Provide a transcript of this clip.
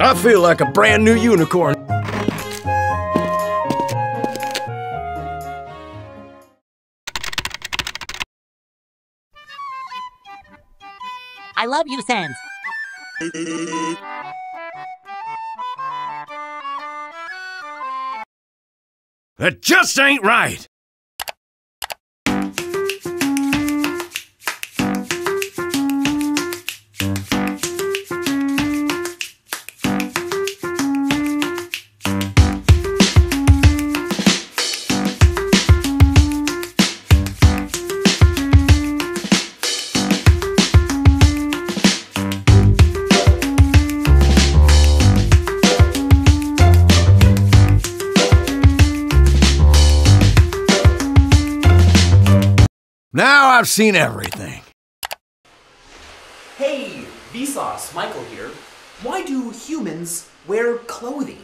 I feel like a brand new unicorn. I love you, Sans. That just ain't right. Now I've seen everything. Hey, Vsauce, Michael here. Why do humans wear clothing?